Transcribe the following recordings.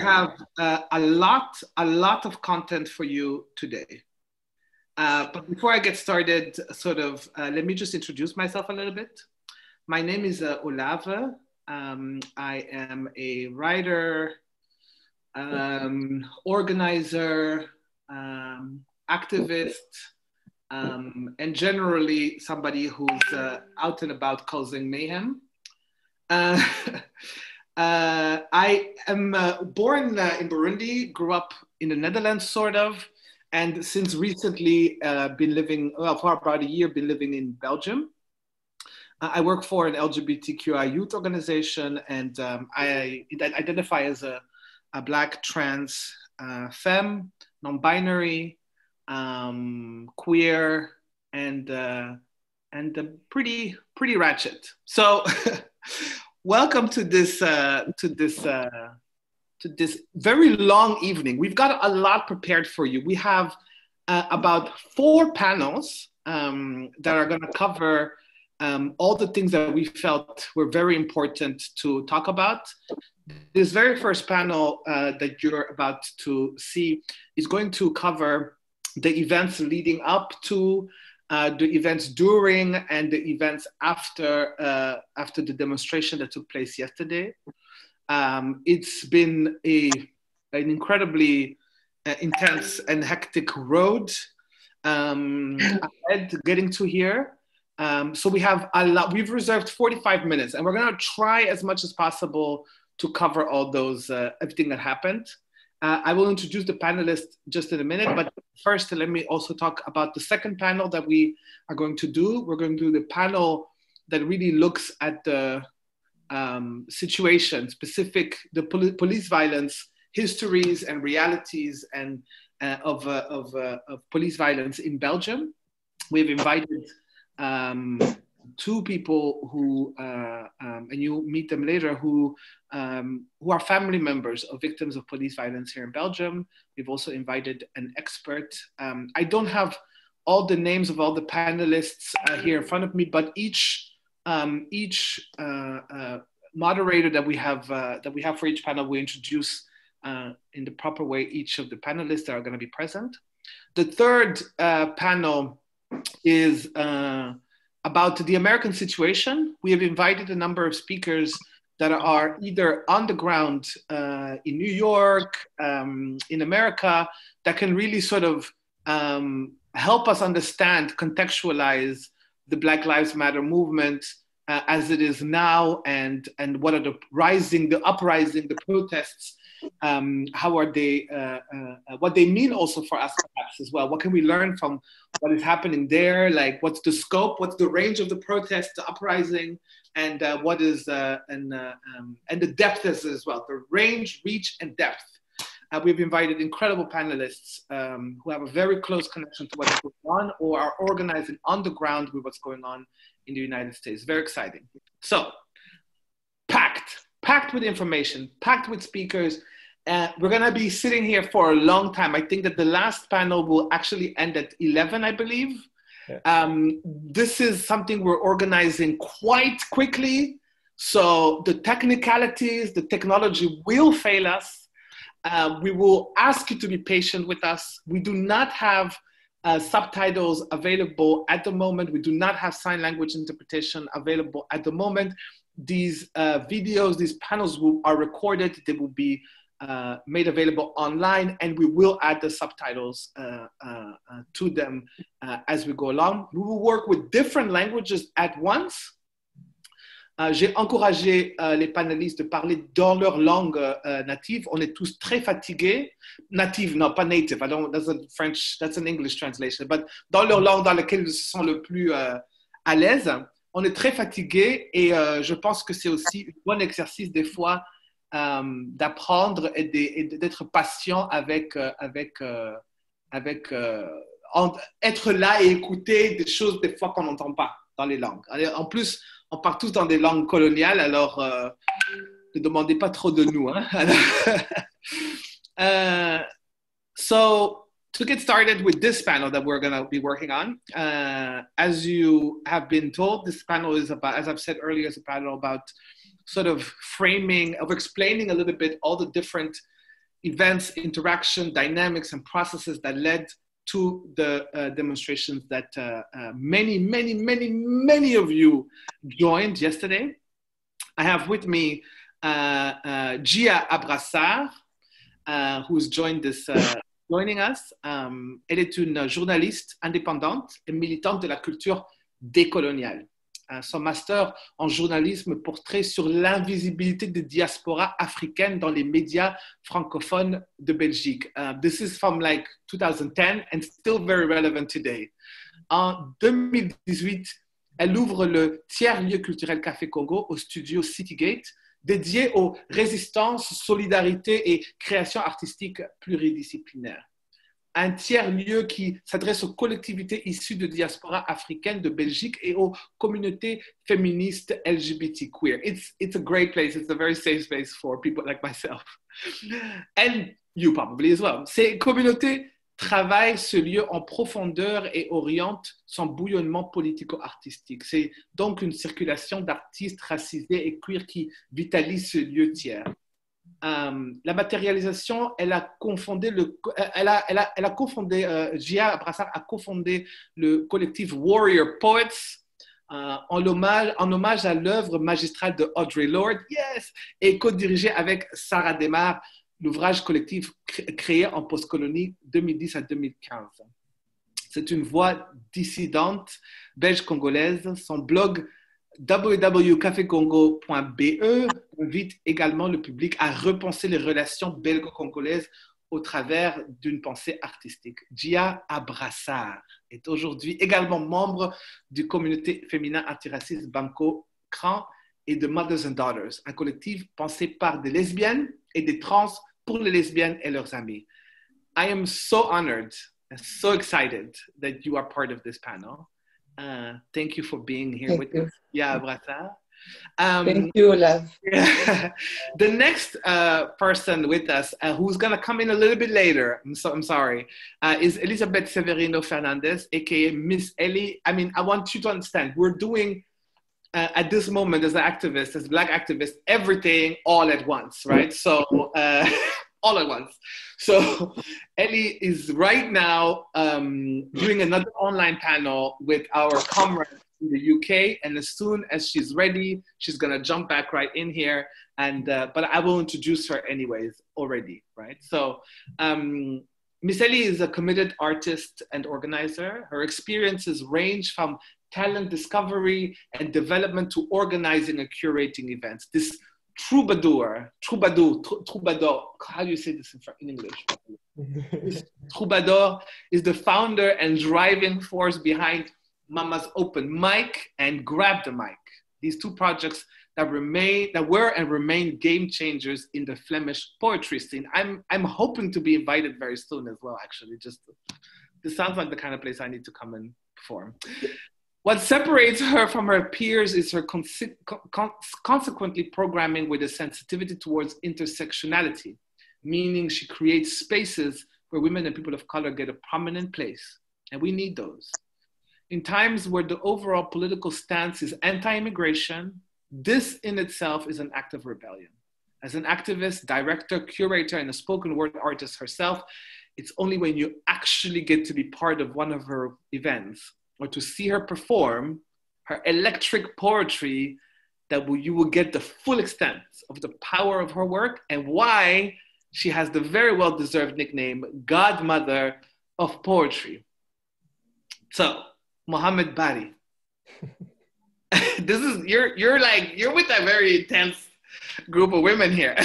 have uh, a lot, a lot of content for you today. Uh, but before I get started, sort of, uh, let me just introduce myself a little bit. My name is uh, Olave. Um, I am a writer, um, organizer, um, activist, um, and generally somebody who's uh, out and about causing mayhem. Uh, uh, I am uh, born uh, in Burundi, grew up in the Netherlands, sort of, and since recently uh, been living, well, for about a year, been living in Belgium. I work for an LGBTQI youth organization, and um, I identify as a, a Black trans femme, non-binary, um, queer, and uh, and pretty pretty ratchet. So, welcome to this uh, to this uh, to this very long evening. We've got a lot prepared for you. We have uh, about four panels um, that are going to cover. Um, all the things that we felt were very important to talk about. This very first panel uh, that you're about to see is going to cover the events leading up to uh, the events during and the events after uh, after the demonstration that took place yesterday. Um, it's been a an incredibly uh, intense and hectic road um, ahead getting to here. Um, so we have a lot. We've reserved 45 minutes, and we're going to try as much as possible to cover all those uh, everything that happened. Uh, I will introduce the panelists just in a minute, but first let me also talk about the second panel that we are going to do. We're going to do the panel that really looks at the um, situation, specific, the pol police violence histories and realities and uh, of, uh, of, uh, of, police violence in Belgium. We've invited um, two people who, uh, um, and you meet them later, who, um, who are family members of victims of police violence here in Belgium. We've also invited an expert. Um, I don't have all the names of all the panelists uh, here in front of me, but each, um, each uh, uh, moderator that we have uh, that we have for each panel, we introduce uh, in the proper way each of the panelists that are going to be present. The third panel is about the American situation. We have invited a number of speakers that are either on the ground uh, in New York, um, in America, that can really sort of um, help us understand, contextualize the Black Lives Matter movement uh, as it is now, and and what are the rising, the uprising, the protests um, how are they, uh, uh, what they mean also for us perhaps as well. What can we learn from what is happening there? Like what's the scope, what's the range of the protest, the uprising, and uh, what is, uh, and, uh, um, and the depth as well, the range, reach, and depth. Uh, we've invited incredible panelists um, who have a very close connection to what's going on or are organizing on the ground with what's going on in the United States. Very exciting. So, packed with information, packed with speakers. Uh, we're going to be sitting here for a long time. I think that the last panel will actually end at 11, I believe. Yeah. Um, this is something we're organizing quite quickly. So the technicalities, the technology will fail us. Uh, we will ask you to be patient with us. We do not have uh, subtitles available at the moment. We do not have sign language interpretation available at the moment these uh, videos, these panels will, are recorded. They will be uh, made available online, and we will add the subtitles uh, uh, uh to them uh, as we go along. We will work with different languages at once. J'ai encouragé les panélistes de parler dans leur langue native. On est tous très fatigués. Native, non, pas native. I don't, that's a French, that's an English translation. But dans leur langue dans laquelle ils se sentent le plus à l'aise on est très fatigué et euh, je pense que c'est aussi un bon exercice des fois euh, d'apprendre et d'être patient avec, euh, avec, être là et écouter des choses des fois qu'on n'entend pas dans les langues. En plus, on part tous dans des langues coloniales, alors ne demandez pas trop de nous. Hein? so, to get started with this panel that we're going to be working on, uh, as you have been told, this panel is about, as I've said earlier, is a panel about sort of framing, of explaining a little bit all the different events, interaction, dynamics, and processes that led to the uh, demonstrations that uh, uh, many, many, many, many of you joined yesterday. I have with me uh, uh, Gia Abrassart, uh, who's joined this, joining us. Um, elle est une journaliste indépendante et militante de la culture décoloniale. son master en journalisme portrait sur l'invisibilité des diasporas africaines dans les médias francophones de Belgique. Uh, this is from like 2010 and still very relevant today. En 2018, elle ouvre le tiers-lieu culturel Café Congo au studio Citygate, dédié aux résistances, solidarité et création artistique pluridisciplinaire. Un tiers-lieu qui s'adresse aux collectivités issues de diaspora africaine de Belgique et aux communautés féministes LGBT queer. It's, it's a great place. It's a very safe space for people like myself. And you probably as well. Travaille ce lieu en profondeur et oriente son bouillonnement politico-artistique. C'est donc une circulation d'artistes racisés et queer qui vitalise ce lieu tiers. Euh, la matérialisation, elle a confondé le, elle a, elle a, elle a confondé, euh, Brassard a confondé le collectif Warrior Poets euh, en, hommage, à l'œuvre magistrale de Audrey Lorde, yes, et co-dirigée avec Sarah Demar, l'ouvrage collectif créé en postcolonie 2010 à 2015. C'est une voix dissidente belge-congolaise. Son blog www.cafecongo.be invite également le public à repenser les relations belgo-congolaises au travers d'une pensée artistique. Gia Abrassard est aujourd'hui également membre du communauté féminin antiraciste Banco Cran et de Mothers and Daughters, un collectif pensé par des lesbiennes et des trans pour les lesbiennes et leurs amis. I am so honored and so excited that you are part of this panel. Uh, thank you for being here thank with you. us. Yeah, Brata. Um, thank you, love. The next uh, person with us, uh, who's going to come in a little bit later, I'm, so, I'm sorry, uh, is Elizabeth Severino Fernandes, aka Miss Ellie. I mean, I want you to understand, we're doing uh, at this moment as an activist, as black activist, everything all at once, right? So uh, all at once. So Ellie is right now um, doing another online panel with our comrades in the UK, and as soon as she's ready, she's gonna jump back right in here. And uh, but I will introduce her anyways already, right? So. Um, Miss Ellie is a committed artist and organizer. Her experiences range from talent discovery and development to organizing and curating events. This troubadour, troubadour, troubadour, how do you say this in, in English? troubadour is the founder and driving force behind Mama's Open Mic and Grab the Mic. These two projects that remain, that were and remain game changers in the Flemish poetry scene. I'm, I'm hoping to be invited very soon as well, actually. Just this sounds like the kind of place I need to come and perform. What separates her from her peers is her conse- con- consequently programming with a sensitivity towards intersectionality, meaning she creates spaces where women and people of color get a prominent place. And we need those. In times where the overall political stance is anti immigration, this in itself is an act of rebellion. As an activist, director, curator, and a spoken word artist herself, it's only when you actually get to be part of one of her events or to see her perform her electric poetry that will, you will get the full extent of the power of her work and why she has the very well deserved nickname godmother of poetry. So Mohamed Barrie. This is you're you're like you're with a very intense group of women here.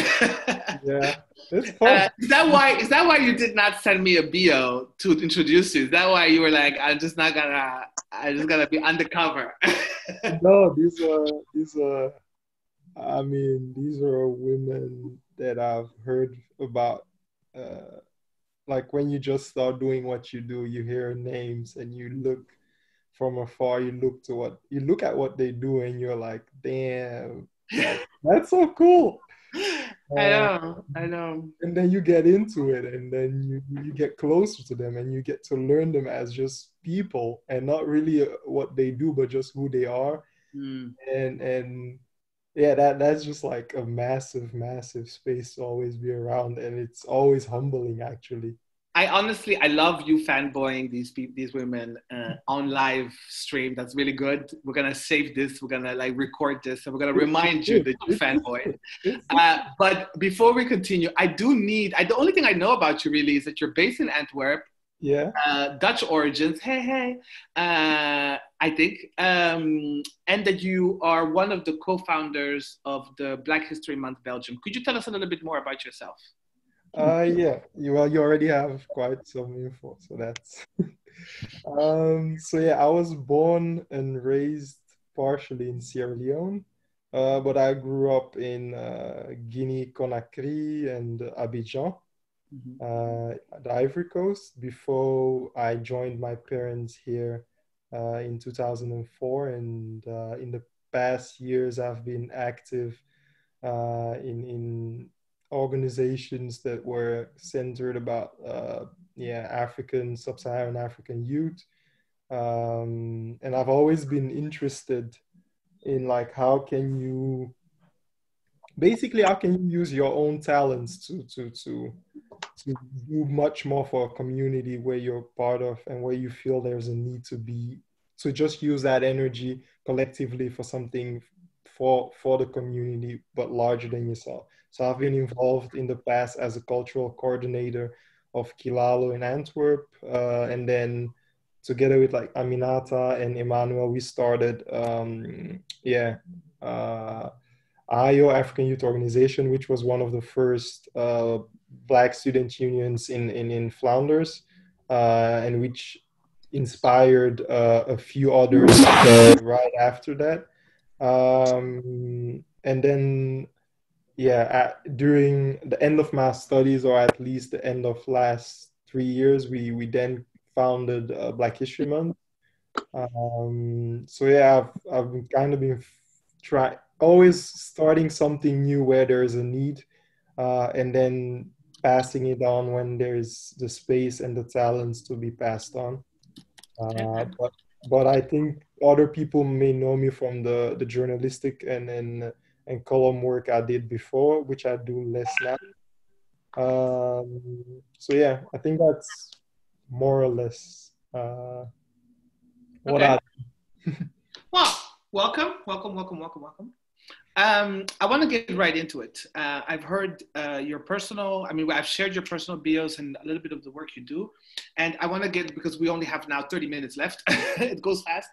Yeah it's fun. Uh, is that why? Is that why you did not send me a bio to introduce you? Is that why you were like, I'm just not gonna, I'm just gonna be undercover? no, these are these are. I mean, these are women that I've heard about. Uh, like when you just start doing what you do, you hear names and you look from afar. You look to what you look at what they do, and you're like, damn, that's so cool. I know, I know. And then you get into it, and then you you get closer to them, and you get to learn them as just people, and not really uh, what they do, but just who they are. Mm. And and yeah, that that's just like a massive, massive space to always be around, and it's always humbling actually. I honestly, I love you fanboying these these women uh, on live stream. That's really good. We're gonna save this. We're gonna like record this, and we're gonna remind you that you fanboy. Uh, but before we continue, I do need. I, the only thing I know about you really is that you're based in Antwerp. Yeah. Uh, Dutch origins. Hey, hey. Uh, I think, um, and that you are one of the co-founders of the Black History Month Belgium. Could you tell us a little bit more about yourself? Uh, yeah, you, well, you already have quite some info, so that's. um, so yeah, I was born and raised partially in Sierra Leone, uh, but I grew up in uh, Guinea Conakry and Abidjan, mm-hmm. uh, the Ivory Coast, before I joined my parents here uh, in 2004. And uh, in the past years, I've been active uh, in in organizations that were centered about uh, yeah African sub-Saharan African youth, um, and I've always been interested in like how can you basically how can you use your own talents to to to to do much more for a community where you're part of and where you feel there's a need to be to just use that energy collectively for something for for the community but larger than yourself so I've been involved in the past as a cultural coordinator of Kilalo in Antwerp. Uh, and then together with like Aminata and Emmanuel, we started, um, yeah, uh, AYO African Youth Organization, which was one of the first uh, Black student unions in, in, in Flanders, uh, and which inspired uh, a few others uh, right after that. Um, and then yeah at, during the end of my studies or at least the end of last three years we we then founded uh, black history month. Um, so yeah i've, I've kind of been try always starting something new where there's a need uh, and then passing it on when there's the space and the talents to be passed on. Uh, but but i think other people may know me from the the journalistic and and and column work I did before, which I do less now. Um, so yeah, I think that's more or less uh, what okay. I. well, welcome, welcome, welcome, welcome, welcome. Um, I want to get right into it. Uh, I've heard uh, your personal, I mean, I've shared your personal bios and a little bit of the work you do. And I want to get, because we only have now 30 minutes left, it goes fast.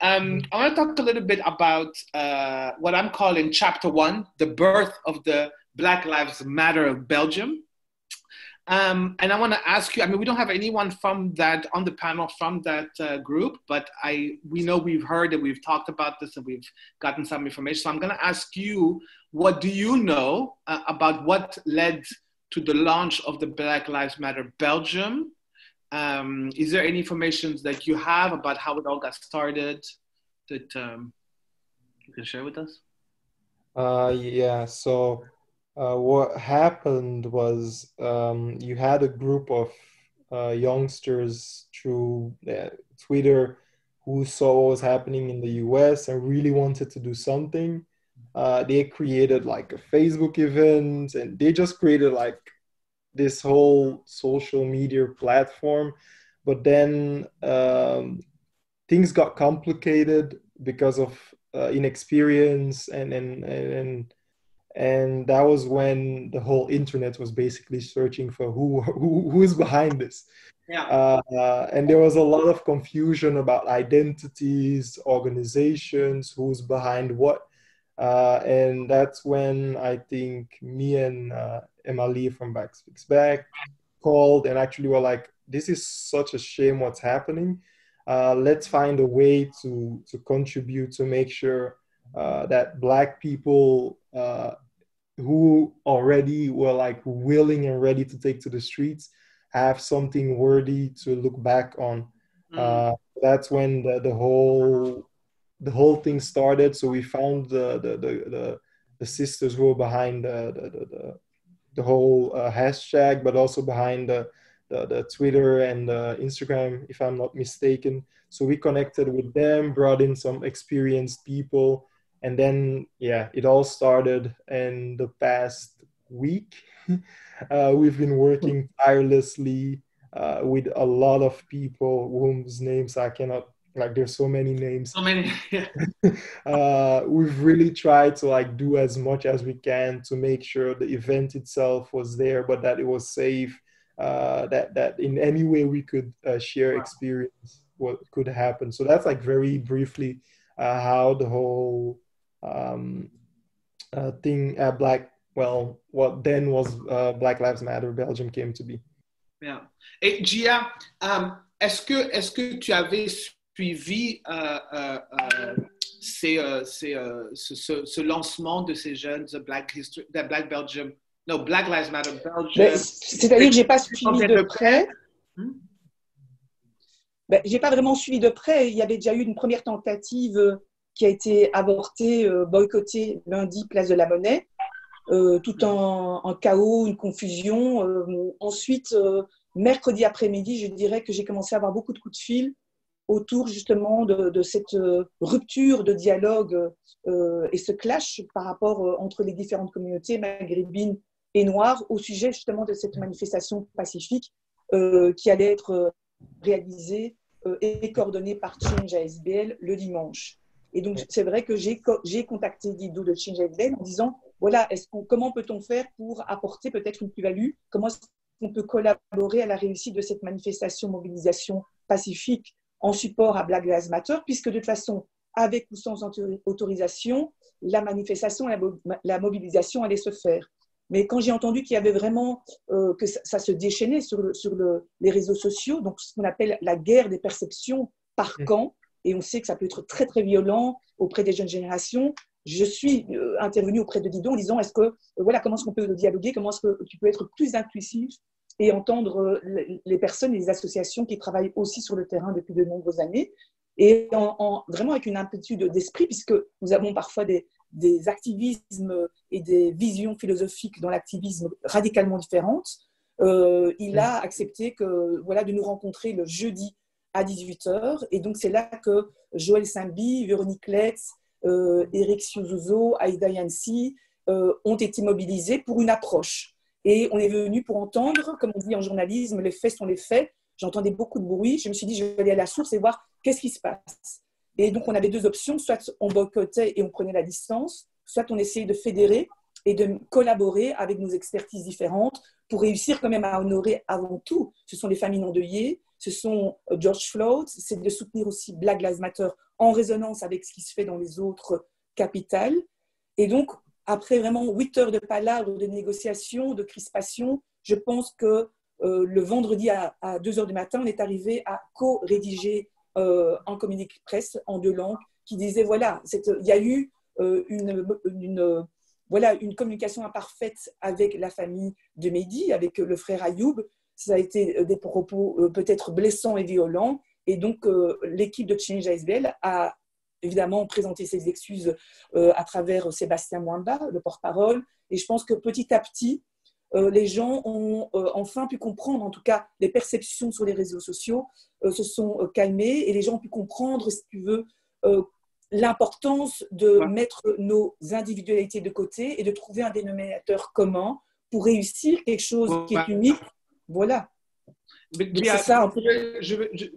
Um, I want to talk a little bit about uh, what I'm calling chapter one the birth of the Black Lives Matter of Belgium. Um, and I want to ask you. I mean, we don't have anyone from that on the panel from that uh, group, but I we know we've heard and we've talked about this and we've gotten some information. So I'm going to ask you, what do you know uh, about what led to the launch of the Black Lives Matter Belgium? Um, is there any information that you have about how it all got started that um, you can share with us? Uh, yeah. So uh, what happened was um, you had a group of uh, youngsters through uh, Twitter who saw what was happening in the US and really wanted to do something. Uh, they created like a Facebook event and they just created like this whole social media platform. But then um, things got complicated because of uh, inexperience and, and, and and that was when the whole internet was basically searching for who who who's behind this. Yeah. Uh, and there was a lot of confusion about identities organizations who's behind what. Uh, and that's when i think me and uh, emily from Black Speaks Back called and actually were like this is such a shame what's happening. Uh, let's find a way to to contribute to make sure uh, that black people uh, who already were like willing and ready to take to the streets have something worthy to look back on. Mm. Uh, that's when the, the whole the whole thing started. So we found the the the, the, the sisters who were behind the the, the, the whole uh, hashtag, but also behind the, the, the Twitter and the Instagram, if I'm not mistaken. So we connected with them, brought in some experienced people, and then yeah, it all started in the past week. uh, we've been working tirelessly uh, with a lot of people whose names I cannot like there's so many names so many yeah. uh, we've really tried to like do as much as we can to make sure the event itself was there but that it was safe uh, that that in any way we could uh, share experience what could happen so that's like very briefly uh, how the whole um, uh, thing uh, black well what then was black lives matter belgium came to be yeah et gia um, est-ce que est-ce que tu avais suivi euh, euh, euh, ces, ces, ce, ce, lancement de ces jeunes de Black, History, de Black Belgium, no, Black Lives Matter Belgium? C'est-à-dire que j'ai pas suivi de près. Hmm? Ben, j'ai pas vraiment suivi de près. Il y avait déjà eu une première tentative qui a été avortée, boycottée lundi, place de la Monnaie, tout en, chaos, une confusion. ensuite, mercredi après-midi, je dirais que j'ai commencé à avoir beaucoup de coups de fil autour justement de, cette euh, rupture de dialogue euh, et ce clash par rapport euh, entre les différentes communautés maghrébines et noires au sujet justement de cette manifestation pacifique qui allait être réalisée et coordonnée par Change ASBL le dimanche. Et donc, c'est vrai que j'ai contacté Guido de ASBL en disant, voilà, est comment peut-on faire pour apporter peut-être une plus-value? Comment est-ce qu'on peut collaborer à la réussite de cette manifestation, mobilisation pacifique en support à Black Lives Matter, puisque de toute façon, avec ou sans autorisation, la manifestation, la, mobilisation allait se faire. Mais quand j'ai entendu qu'il y avait vraiment euh, que ça, se déchaînait sur, sur les réseaux sociaux, donc ce qu'on appelle la guerre des perceptions par camp, et on sait que ça peut être très très violent auprès des jeunes générations. Je suis euh, intervenue auprès de Didon en disant est-ce que euh, voilà comment est-ce qu'on peut dialoguer, comment est-ce que tu peux être plus inclusif et entendre euh, les personnes et les associations qui travaillent aussi sur le terrain depuis de nombreuses années, et en, vraiment avec une amplitude d'esprit, puisque nous avons parfois des, des, activismes et des visions philosophiques dans l'activisme radicalement différentes. Euh, il a accepté que, voilà, de nous rencontrer le jeudi à 18h. Et donc, c'est là que Joël Simbi, Véronique Letz, euh, Eric Siouzo, Aïda Yansi euh, ont été mobilisés pour une approche. Et on est venu pour entendre, comme on dit en journalisme, les faits sont les faits. J'entendais beaucoup de bruit. Je me suis dit, je vais aller à la source et voir qu'est-ce qui se passe. Et donc, on avait deux options. Soit on boycottait et on prenait la distance, soit on essayait de fédérer et de collaborer avec nos expertises différentes pour réussir quand même à honorer avant tout. Ce sont les familles endeuillées, ce sont euh, George Floyd, c'est de soutenir aussi Black Lives Matter en résonance avec ce qui se fait dans les autres capitales. Et donc, après vraiment huit heures de palabres, de négociations, de crispations, je pense que euh, le vendredi à, à 2 heures du matin, on est arrivé à co-rédiger euh, un communiqué presse en deux langues qui disait voilà, il y a eu euh, une, voilà, une communication imparfaite avec la famille de Mehdi, avec le frère Ayoub. Ça a été des propos peut-être blessants et violents. Et donc, l'équipe de Change ASBL a évidemment présenter ses excuses euh, à travers Sébastien Mwamba, le porte-parole. Et je pense que petit à petit, euh, les gens ont euh, enfin pu comprendre, en tout cas, les perceptions sur les réseaux sociaux se sont calmées et les gens ont pu comprendre, si tu veux, l'importance de mettre nos individualités de côté et de trouver un dénominateur commun pour réussir quelque chose qui est unique. Voilà ça,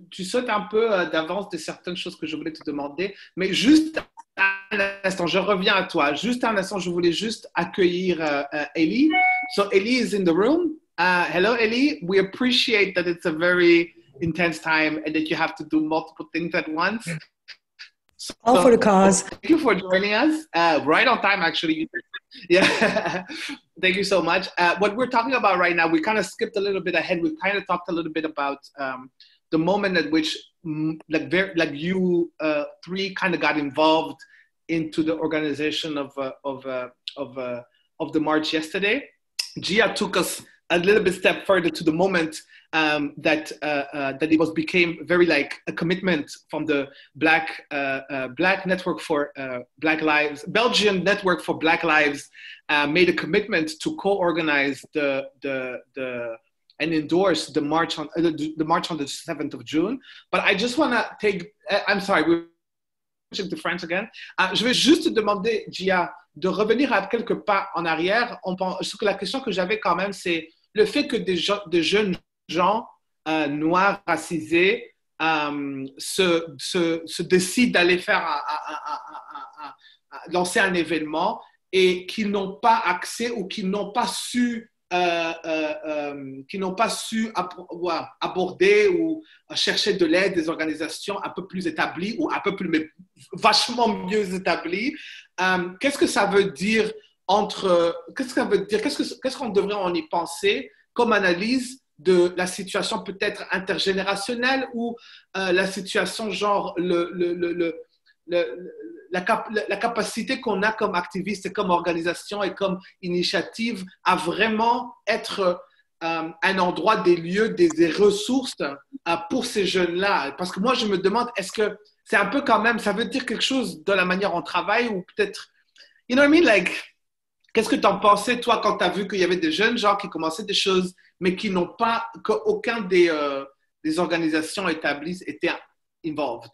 tu sautes un peu euh, d'avance de certaines choses que je voulais te demander, mais juste un instant, je reviens à toi. Juste un instant, je voulais juste accueillir uh, uh, Ellie. So Ellie is in the room. Uh, hello, Ellie. We appreciate that it's a very intense time and that you have to do multiple things at once. So, All for the cause. Thank you for joining us. Uh, right on time, actually. Yeah. thank you so much. Uh, what we're talking about right now, we kind of skipped a little bit ahead. We kind of talked a little bit about um, the moment at which, mm, like, very, like you uh, three kind of got involved into the organization of uh, of uh, of uh, of the march yesterday. Gia took us a little bit step further to the moment um, that uh, uh, that it was became very like a commitment from the black uh, uh black network for black lives belgian network for black lives made a commitment to co-organize the the the and endorse the march on the, march on the 7th of june but i just want to take i'm sorry we're switching to France again. Uh, je vais juste demander, Gia, de revenir à quelques pas en arrière. On pense, que la question que j'avais quand même, c'est le fait que des, de jeunes gens euh, noirs, racisés, euh, se, se, se, décident d'aller faire, lancer un événement et qu'ils n'ont pas accès ou qu'ils n'ont pas su euh, euh, n'ont pas su aborder ou chercher de l'aide des organisations un peu plus établies ou un peu plus, mais vachement mieux établies. qu'est-ce que ça veut dire entre, qu'est-ce que ça veut dire, qu'est-ce qu'on devrait en y penser comme analyse de la situation peut-être intergénérationnelle ou la situation genre le, le, le, la, capacité qu'on a comme activiste et comme organisation et comme initiative à vraiment être euh, un endroit des lieux, des, ressources euh, pour ces jeunes-là. Parce que moi, je me demande, est-ce que c'est un peu quand même, ça veut dire quelque chose de la manière dont on travaille ou peut-être, you know what I mean, like, qu'est-ce que tu en pensais, toi, quand tu as vu qu'il y avait des jeunes gens qui commençaient des choses, mais qui n'ont pas, qu'aucun des, euh, des organisations établies était involved?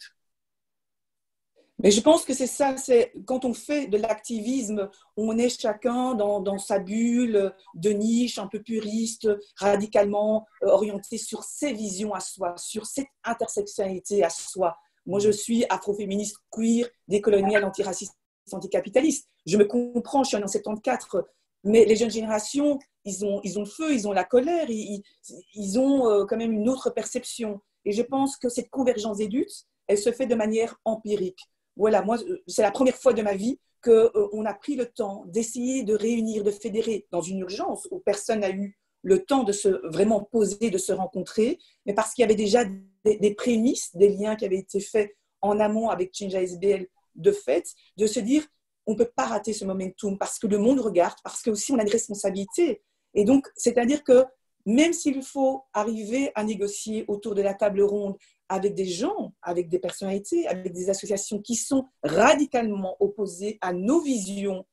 Mais je pense que c'est ça, c'est quand on fait de l'activisme, on est chacun dans, dans, sa bulle de niche, un peu puriste, radicalement euh, orienté sur ses visions à soi, sur cette intersectionnalité à soi. Moi, je suis afroféministe, queer, décoloniale, antiraciste, anticapitaliste. Je me comprends, je suis en 74, mais les jeunes générations, ils ont, ils ont le feu, ils ont la colère, ils, ont euh, quand même une autre perception. Et je pense que cette convergence des luttes, elle se fait de manière empirique voilà, moi, euh, c'est la première fois de ma vie qu'on euh, a pris le temps d'essayer de réunir, de fédérer dans une urgence où personne n'a eu le temps de se vraiment poser, de se rencontrer, mais parce qu'il y avait déjà des, prémices, des liens qui avaient été faits en amont avec Change ASBL de fait, de se dire on ne peut pas rater ce momentum parce que le monde regarde, parce que aussi on a une responsabilité. Et donc, c'est-à-dire que même s'il faut arriver à négocier autour de la table ronde avec des gens, avec des personnalités, avec des associations qui sont radicalement opposées à nos visions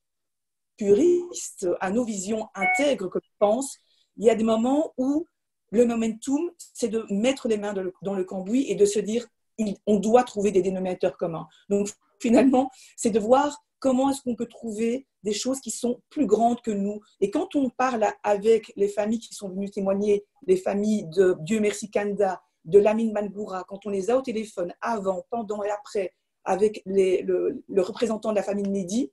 puristes, à nos visions intègres que je pense, il y a des moments où le momentum, c'est de mettre les mains dans le cambouis et de se dire, on doit trouver des dénominateurs communs. Donc finalement, c'est de voir comment est-ce qu'on peut trouver des choses qui sont plus grandes que nous. Et quand on parle avec les familles qui sont venues témoigner, les familles de Dieu merci Kanda, de Lamine Mangoura, quand on les a au téléphone avant, pendant et après, avec le, représentant de la famille Mehdi,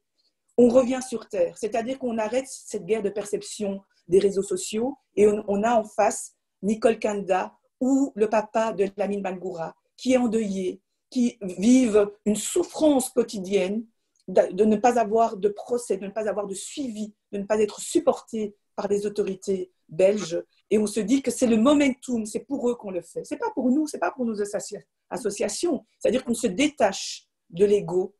on revient sur Terre. C'est-à-dire qu'on arrête cette guerre de perception des réseaux sociaux et on, a en face Nicole Kanda ou le papa de Lamine Mangoura, qui est endeuillé, qui vivent une souffrance quotidienne de ne pas avoir de procès, de ne pas avoir de suivi, de ne pas être supporté par les autorités belges. Et on se dit que c'est le momentum, c'est pour eux qu'on le fait. C'est pas pour nous, c'est pas pour nos associations. C'est-à-dire qu'on se détache de l'ego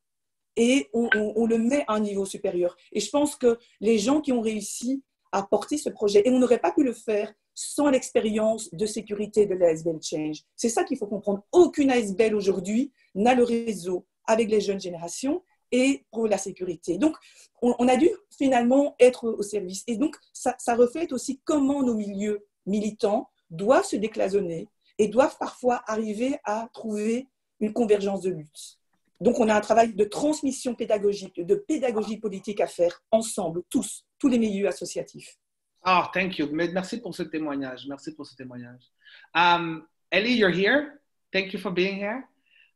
et on, le met à un niveau supérieur. Et je pense que les gens qui ont réussi à porter ce projet, et on n'aurait pas pu le faire sans l'expérience de sécurité de l'ASBL Change. C'est ça qu'il faut comprendre. Aucune ASBL aujourd'hui n'a le réseau avec les jeunes générations et pour la sécurité. Donc, on, a dû finalement être au service. Et donc, ça, reflète aussi comment nos milieux militants doivent se déclasonner et doivent parfois arriver à trouver une convergence de lutte. Donc, on a un travail de transmission pédagogique, de pédagogie politique à faire ensemble, tous, tous les milieux associatifs. Ah, thank you. Merci pour ce témoignage. Merci pour ce témoignage. Um, Ellie, you're here. Thank you for being here.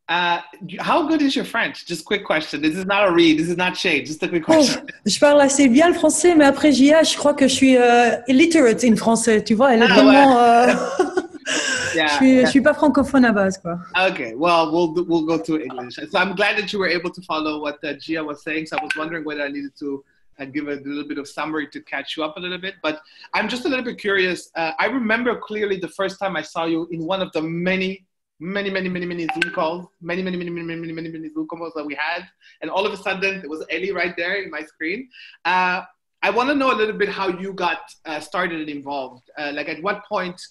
Uh, how good is your French? Just quick question. This is not a read. This is not shade. Just a quick oh, question. Oh, je parle assez bien le français, mais après JA, je crois que je suis uh, illiterate in français. Tu vois, elle est ah, vraiment. Ouais. Uh, yeah, je, suis, yeah. je suis pas francophone à base, quoi. Okay, well, we'll we'll go to English. So I'm glad that you were able to follow what uh, Gia was saying. So I was wondering whether I needed to uh, give a little bit of summary to catch you up a little bit. But I'm just a little bit curious. Uh, I remember clearly the first time I saw you in one of the many many, many, many, many Zoom calls, many, many, many, many, many, many, many Zoom calls that we had. And all of a sudden, it was Ellie right there in my screen. Uh, I want to know a little bit how you got uh, started and involved. Uh, like, at what point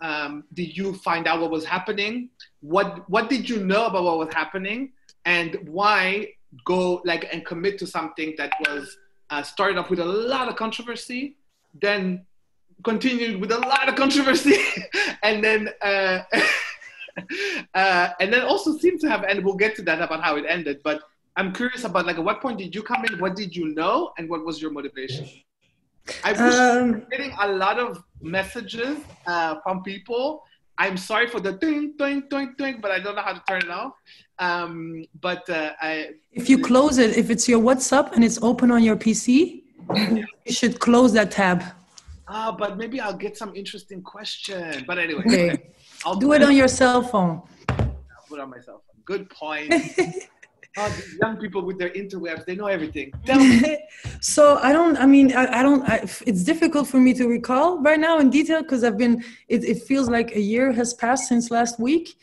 um, did you find out what was happening? What What did you know about what was happening? And why go like and commit to something that was uh, started off with a lot of controversy, then continued with a lot of controversy, and then. Uh, uh, and then also seemed to have, and we'll get to that about how it ended. But I'm curious about like at what point did you come in? What did you know, and what was your motivation? I was um, getting a lot of messages uh, from people. I'm sorry for the ding, ding, ding, ding, but I don't know how to turn it off. Um, but uh, I, if you close it, if it's your WhatsApp and it's open on your PC, you should close that tab. Ah, but maybe I'll get some interesting question. But anyway, okay. I'll do it on your cell phone. I'll put on my cell phone. Good point. oh, these young people with their interwebs, they know everything. so I don't, I mean, I, I don't, I, it's difficult for me to recall right now in detail because I've been, it, it feels like a year has passed since last week.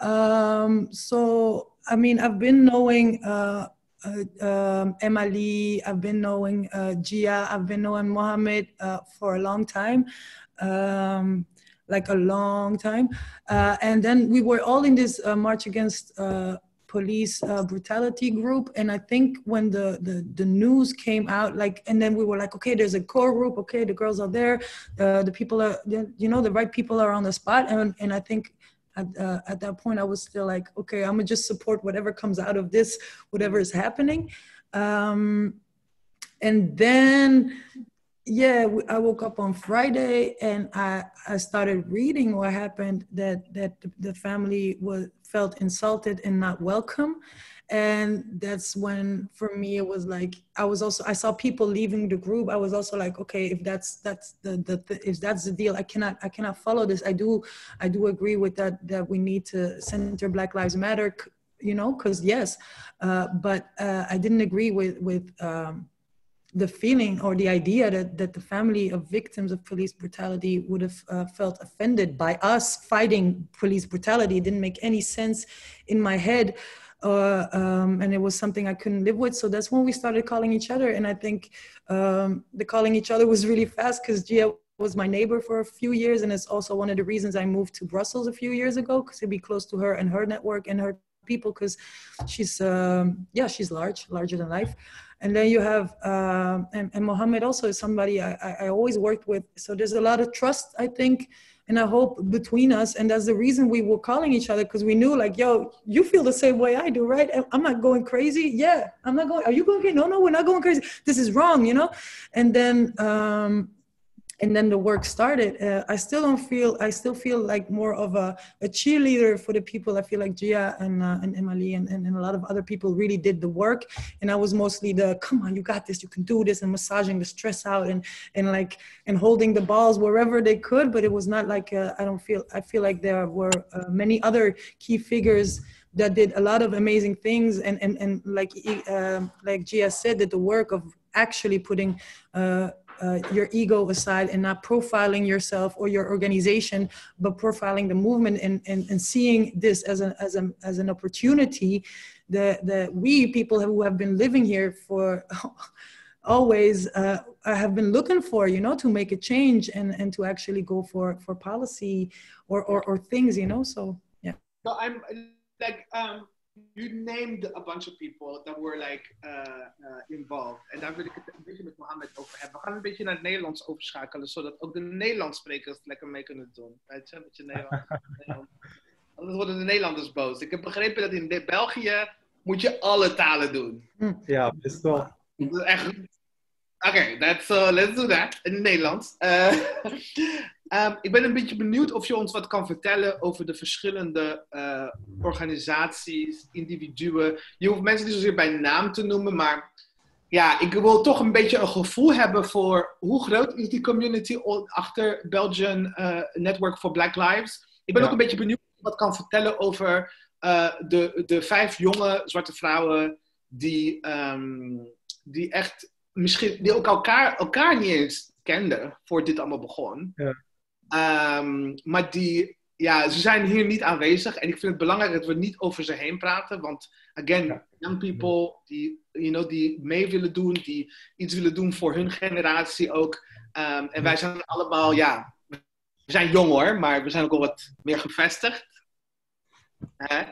Um, so, I mean, I've been knowing uh, uh, um, Emily, I've been knowing uh, Gia, I've been knowing Mohamed uh, for a long time, um, like a long time. Uh, and then we were all in this uh, march against uh, police brutality group. And I think when the, the, the news came out, like, and then we were like, okay, there's a core group. Okay, the girls are there. the people are, you know, the right people are on the spot. And, and I think at, uh, at that point, I was still like, okay, I'm gonna just support whatever comes out of this, whatever is happening. Um, and then, yeah, I woke up on Friday and I, I started reading what happened that, that the family was felt insulted and not welcome and that's when for me it was like i was also i saw people leaving the group. I was also like okay if that's that's the, the, if that's the deal i cannot i cannot follow this. I do i do agree with that that we need to center black lives matter you know because yes uh, but uh, i didn't agree with with um, the feeling or the idea that, that the family of victims of police brutality would have uh, felt offended by us fighting police brutality. It didn't make any sense in my head uh, um, and it was something I couldn't live with. So that's when we started calling each other. And I think um, the calling each other was really fast because Gia was my neighbor for a few years. And it's also one of the reasons I moved to Brussels a few years ago because to be close to her and her network and her people because she's, um, yeah, she's large, larger than life. And then you have, uh, and, and Mohamed also is somebody I, I always worked with. So there's a lot of trust, I think, and I hope between us. And that's the reason we were calling each other because we knew, like, yo, you feel the same way I do, right? I'm not going crazy. Yeah, I'm not going. Are you going crazy? No, no, we're not going crazy. This is wrong, you know. And then um, and then the work started uh, i still don't feel i still feel like more of a, a cheerleader for the people. I feel like gia and, uh, and emily and, and, and, a lot of other people really did the work. And i was mostly the come on you got this you can do this and massaging the stress out and and like and holding the balls wherever they could. But it was not like uh, i don't feel i feel like there were uh, many other key figures that did a lot of amazing things. And and, and like uh, like gia said that the work of actually putting uh, uh, your ego aside and not profiling yourself or your organization, but profiling the movement and, and, and seeing this as, a, as, a, as an opportunity that, that we people who have been living here for always uh, have been looking for, you know, to make a change and, and to actually go for, for policy or, or, or things, you know, so yeah. So I'm like, um, you named a bunch of people that were like uh, uh, involved. En daar wil ik het een beetje met Mohammed over hebben. We gaan een beetje naar het Nederlands overschakelen, zodat ook de Nederlands sprekers lekker mee kunnen doen. Weet je, een beetje Nederlands. Anders worden de Nederlanders boos. Ik heb begrepen dat in België moet je alle talen doen. Ja, best wel. Echt... Oké, okay, uh, let's do that in het Nederlands. Um, ik ben een beetje benieuwd of je ons wat kan vertellen over de verschillende uh, organisaties, individuen. Je hoeft mensen niet zozeer bij naam te noemen, maar ja, ik wil toch een beetje een gevoel hebben voor hoe groot is die community achter Belgian uh, Network for Black Lives. Ik ben ook een beetje benieuwd of je wat kan vertellen over uh, de, de vijf jonge zwarte vrouwen die, um, die echt misschien die ook elkaar, elkaar niet eens kenden voor dit allemaal begon. Ja. Um, maar die, ja, ze zijn hier niet aanwezig. En ik vind het belangrijk dat we niet over ze heen praten. Want, again, young people die, you know, die mee willen doen, die iets willen doen voor hun generatie ook. Um, en wij zijn allemaal, ja, we zijn jong hoor, maar we zijn ook al wat meer gevestigd. Uh,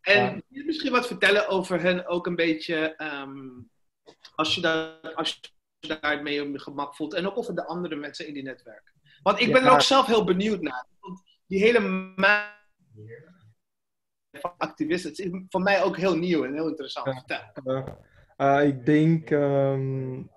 en misschien wat vertellen over hen ook een beetje, um, als je daar, als je daarmee op je gemak voelt. En ook over de andere mensen in die netwerk. Want ik ben er ook zelf heel benieuwd naar. Want die hele van activisten, het is voor mij ook heel nieuw en heel interessant. Uh, ik denk um,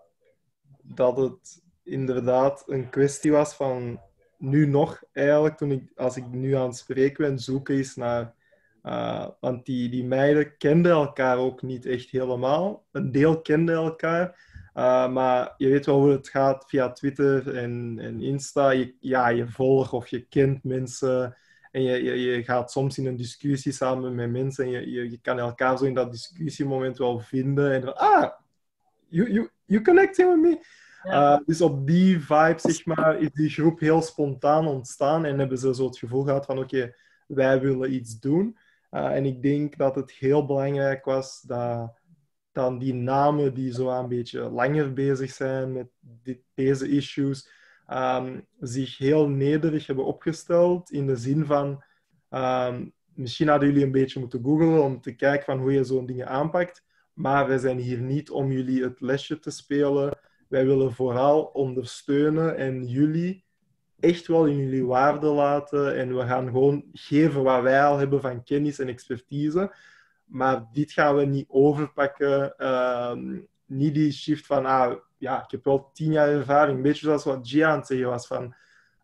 dat het inderdaad een kwestie was van nu nog eigenlijk, toen ik, als ik nu aan het spreken ben, zoeken is naar. Uh, want die, die meiden kenden elkaar ook niet echt helemaal. Een deel kende elkaar. Uh, maar je weet wel hoe het gaat via Twitter en, en Insta. Je, ja, je volgt of je kent mensen. En je, je, je gaat soms in een discussie samen met mensen. En je, je, je kan elkaar zo in dat discussiemoment wel vinden. En van, ah, you, you, you connecting with me? Uh, dus op die vibe, zeg maar, is die groep heel spontaan ontstaan. En hebben ze zo het gevoel gehad van, oké, wij willen iets doen. Uh, en ik denk dat het heel belangrijk was dat dan die namen die zo een beetje langer bezig zijn met dit, deze issues, um, zich heel nederig hebben opgesteld in de zin van um, misschien hadden jullie een beetje moeten googlen om te kijken van hoe je zo'n dingen aanpakt, maar wij zijn hier niet om jullie het lesje te spelen. Wij willen vooral ondersteunen en jullie echt wel in jullie waarde laten en we gaan gewoon geven wat wij al hebben van kennis en expertise. Maar dit gaan we niet overpakken. Uh, niet die shift van, ah, ja, ik heb wel tien jaar ervaring. Een beetje zoals wat Gia aan het zeggen was. Van,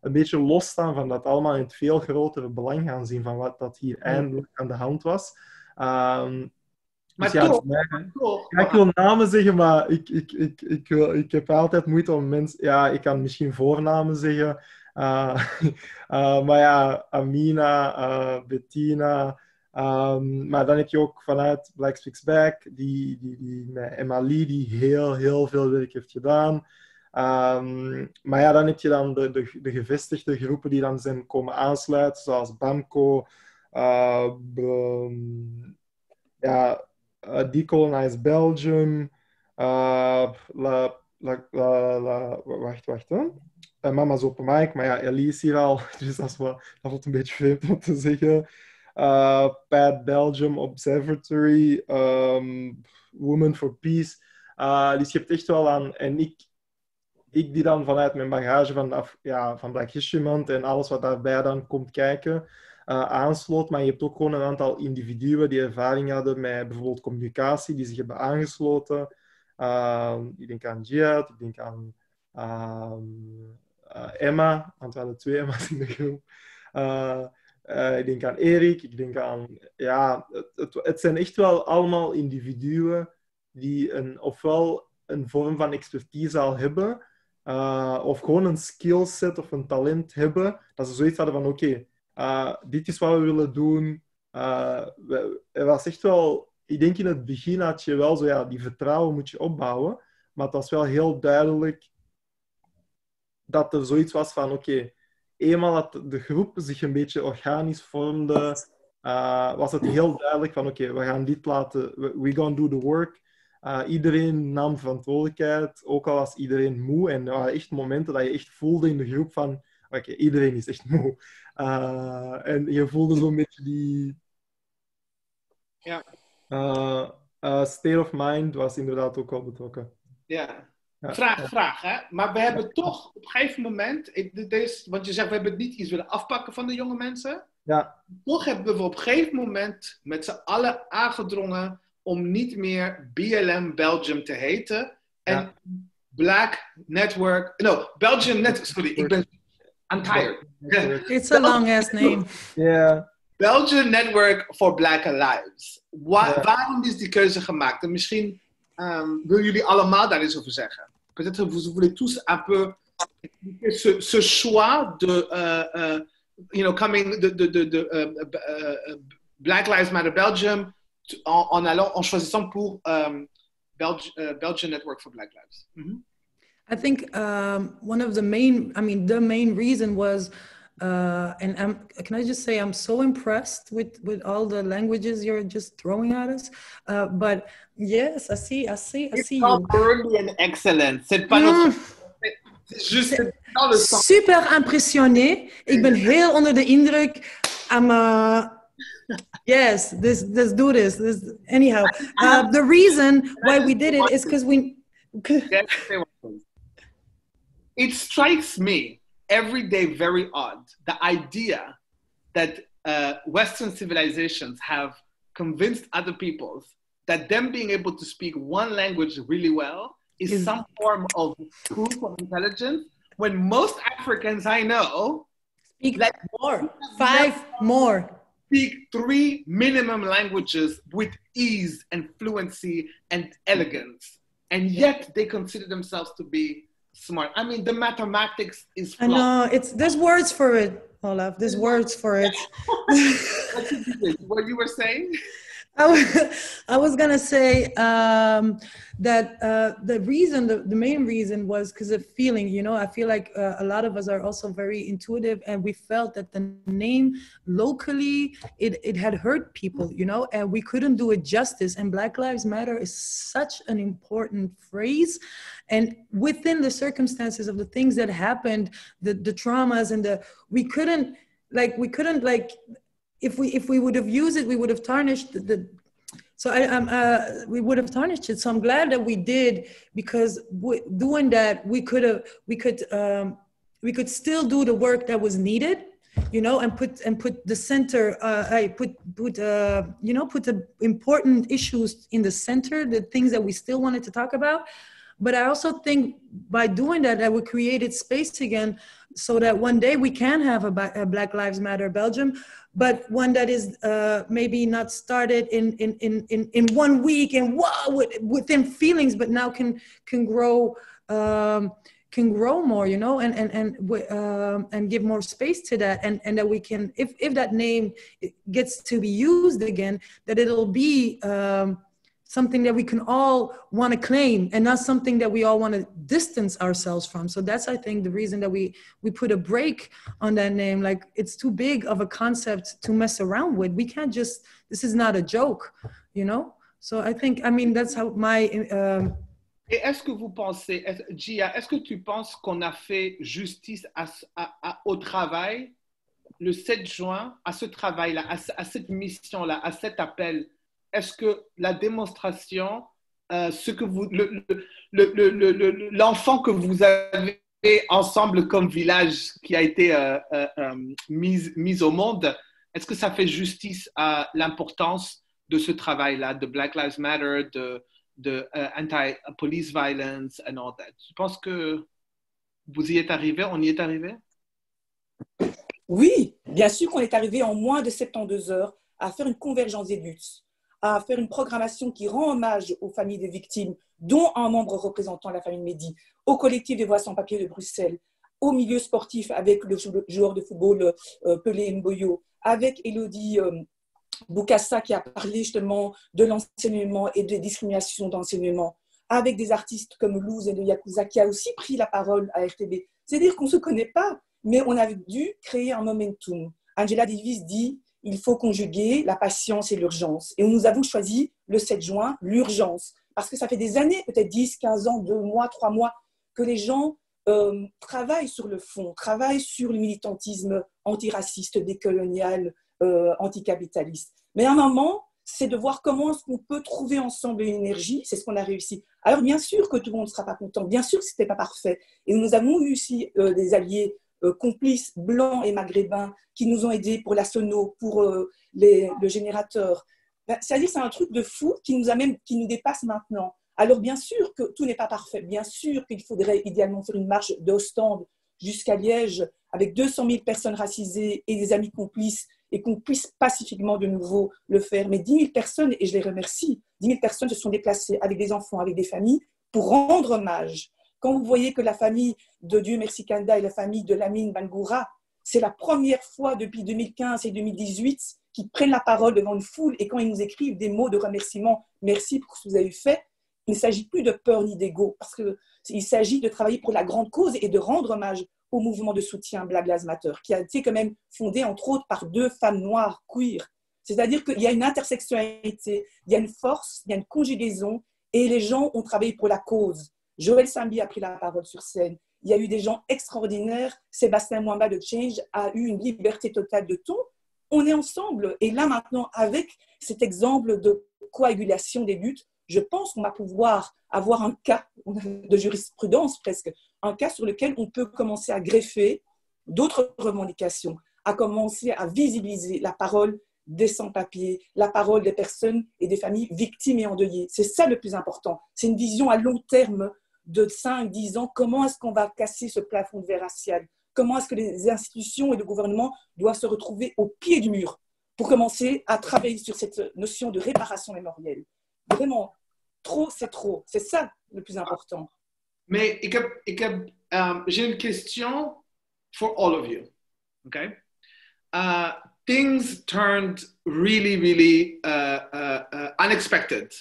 een beetje losstaan van dat allemaal in het veel grotere belang gaan zien van wat dat hier eindelijk aan de hand was. Um, maar dus toch, ja, ik wil namen zeggen, maar ik, ik, ik, ik, ik heb altijd moeite om mensen... Ja, ik kan misschien voornamen zeggen. Uh, uh, maar ja, Amina, uh, Bettina... Um, maar dan heb je ook vanuit Black Speaks Back, die, die, die met Emma Lee, die heel, heel veel werk heeft gedaan. Um, maar ja, dan heb je dan de, de, de, gevestigde groepen die dan zijn komen aansluiten, zoals Bamco, uh, um, ja, uh, Decolonize Belgium, uh, la, la, la, la, wacht, wacht? Uh, Mama's Open Mic, maar ja, Ellie is hier al, dus dat, is wel, dat een beetje vreemd om te zeggen. Uh, Pat Belgium Observatory, um, Women for Peace. Uh, dus je hebt echt wel aan... En ik, ik die dan vanuit mijn bagage van, ja, van Black History Month en alles wat daarbij dan komt kijken, uh, aansloot. Maar je hebt ook gewoon een aantal individuen die ervaring hadden met bijvoorbeeld communicatie, die zich hebben aangesloten. Uh, ik denk aan Jihad, ik denk aan uh, Emma, want we hadden twee Emma's in de groep. Uh, ik denk aan Erik, ik denk aan... Ja, het, het, zijn echt wel allemaal individuen die een, ofwel een vorm van expertise al hebben, uh, of gewoon een skillset of een talent hebben, dat ze zoiets hadden van oké, uh, dit is wat we willen doen. er was echt wel... Ik denk in het begin had je wel zo, ja, die vertrouwen moet je opbouwen, maar het was wel heel duidelijk dat er zoiets was van oké, eenmaal dat de groep zich een beetje organisch vormde, uh, was het heel duidelijk van oké, we gaan dit laten, we gaan do the work. Uh, iedereen nam verantwoordelijkheid, ook al was iedereen moe. En er waren echt momenten dat je echt voelde in de groep van oké, iedereen is echt moe. Uh, en je voelde zo'n beetje die... Ja. state of mind was inderdaad ook wel betrokken. Ja, vraag, vraag. Hè? Maar we hebben toch op een gegeven moment, deze, want je zegt we hebben niet iets willen afpakken van de jonge mensen. Ja. Toch hebben we op een gegeven moment met z'n allen aangedrongen om niet meer BLM Belgium te heten. En Black Network, no, Belgium Network, sorry, ik ben, I'm tired. It's a long ass name. Yeah. Belgian Network for Black Lives. Waarom is die keuze gemaakt? En misschien um, willen jullie allemaal daar iets over zeggen? Peut-être vous voulez tous un peu ce, ce choix de, uh, uh, you know, coming, de, de, de, de uh, Black Lives Matter Belgium, en, en, allant, en choisissant pour um, Belgi Belgian Network for Black Lives. Mm -hmm. I think um, one of the main, I mean, the main reason was uh, and I'm, can I just say I'm so impressed with with all the languages you're just throwing at us. Uh, but yes, I see, I see, I see you. and excellent. C'est pas mm. juste super impressionné. Ik ben heel onder de indruk. I'm uh, yes, this let's do this. this anyhow. Uh, the reason why we did it is because we. it strikes me every day very odd. The idea that uh, Western civilizations have convinced other peoples that them being able to speak one language really well is, is some form of proof of intelligence when most Africans I know speak like more, five more. Speak three minimum languages with ease and fluency and elegance, and yet they consider themselves to be smart. I mean, the mathematics is. Flawed. I know it's there's words for it, Olave. There's words for it. what you were saying? I was, gonna say um, that uh, the reason, the, the main reason was because of feeling. You know, I feel like uh, a lot of us are also very intuitive, and we felt that the name locally it it had hurt people. You know, and we couldn't do it justice. And Black Lives Matter is such an important phrase, and within the circumstances of the things that happened, the the traumas and the we couldn't like we couldn't like if we if we would have used it, we would have tarnished the. so I, am uh, we would have tarnished it. So I'm glad that we did because doing that, we could have we could um, we could still do the work that was needed, you know, and put and put the center. Uh, I put put uh, you know put the important issues in the center, the things that we still wanted to talk about. But I also think by doing that, that we created space again so that one day we can have a, a Black Lives Matter Belgium, but one that is uh, maybe not started in, in, in, in, in one week and wow, with, within feelings, but now can, can grow. Um, can grow more you know and and and um, and give more space to that and and that we can if if that name gets to be used again that it'll be um, something that we can all want to claim and not something that we all want to distance ourselves from. So that's i think the reason that we we put a break on that name. Like it's too big of a concept to mess around with. We can't just this is not a joke you know? So i think i mean that's how my um, Et est-ce que vous pensez, Gia, est-ce que tu penses qu'on a fait justice à, à, à, au travail le 7 juin, à ce travail-là, à cette mission-là, à cet appel est-ce que la démonstration, euh, ce que l'enfant le, que vous avez ensemble comme village qui a été euh, euh, mise mis au monde, est-ce que ça fait justice à l'importance de ce travail-là, de Black Lives Matter, de, de anti-police violence and all that? Je pense que vous y êtes arrivé, on y est arrivé? Oui, bien sûr qu'on est arrivé en moins de 72 heures à faire une convergence des luttes à faire une programmation qui rend hommage aux familles des victimes, dont un membre représentant la famille Mehdi, au collectif des voix sans papier de Bruxelles, au milieu sportif avec le joueur de football euh, Pelé Mboyo, avec Elodie euh, Boukassa qui a parlé justement de l'enseignement et des discriminations d'enseignement, avec des artistes comme Louz et de Yakuza qui a aussi pris la parole à RTB. C'est-à-dire qu'on ne se connaît pas, mais on a dû créer un momentum. Angela Davis dit il faut conjuguer la patience et l'urgence. Et nous avons choisi le 7 juin, l'urgence, parce que ça fait des années, peut-être 10, 15 ans, 2 mois, 3 mois, que les gens euh, travaillent sur le fond, travaillent sur le militantisme antiraciste, décolonial, euh, anticapitaliste. Mais à un moment, c'est de voir comment est-ce qu'on peut trouver ensemble une énergie, c'est ce qu'on a réussi. Alors bien sûr que tout le monde ne sera pas content, bien sûr que ce n'était pas parfait. Et nous avons eu aussi euh, des alliés complices blancs et maghrébins qui nous ont aidés pour la sono, pour euh, le générateur. Ben, c'est-à-dire, c'est un truc de fou qui nous, a même, qui nous dépasse maintenant. Alors, bien sûr que tout n'est pas parfait. Bien sûr qu'il faudrait idéalement faire une marche d'Ostende jusqu'à Liège avec 200 000 personnes racisées et des amis complices et qu'on puisse pacifiquement de nouveau le faire. Mais 10 000 personnes, et je les remercie, 10 000 personnes se sont déplacées avec des enfants, avec des familles pour rendre hommage quand vous voyez que la famille de Dieu Merci Kanda et la famille de Lamine Bangoura, c'est la première fois depuis 2015 et 2018 qu'ils prennent la parole devant une foule et quand ils nous écrivent des mots de remerciement, merci pour ce que vous avez fait, il ne s'agit plus de peur ni d'ego, parce qu'il s'agit de travailler pour la grande cause et de rendre hommage au mouvement de soutien Matter, qui a été quand même fondé entre autres par deux femmes noires queer. C'est-à-dire qu'il y a une intersectionnalité, il y a une force, il y a une conjugaison, et les gens ont travaillé pour la cause. Joël Sambi a pris la parole sur scène. Il y a eu des gens extraordinaires. Sébastien Mwamba de Change a eu une liberté totale de ton. On est ensemble. Et là, maintenant, avec cet exemple de coagulation des luttes, je pense qu'on va pouvoir avoir un cas de jurisprudence presque, un cas sur lequel on peut commencer à greffer d'autres revendications. à commencer à visibiliser la parole des sans-papiers, la parole des personnes et des familles victimes et endeuillées. C'est ça le plus important. C'est une vision à long terme de 5, 10 ans. Comment est-ce qu'on va casser ce plafond de verre racial Comment est-ce que les institutions et le gouvernement doivent se retrouver au pied du mur pour commencer à travailler sur cette notion de réparation mémorielle? Vraiment, trop, c'est trop. C'est ça le plus important. Mais um, j'ai une question for all of you. Okay? Uh, things turned really, really uh, uh, unexpected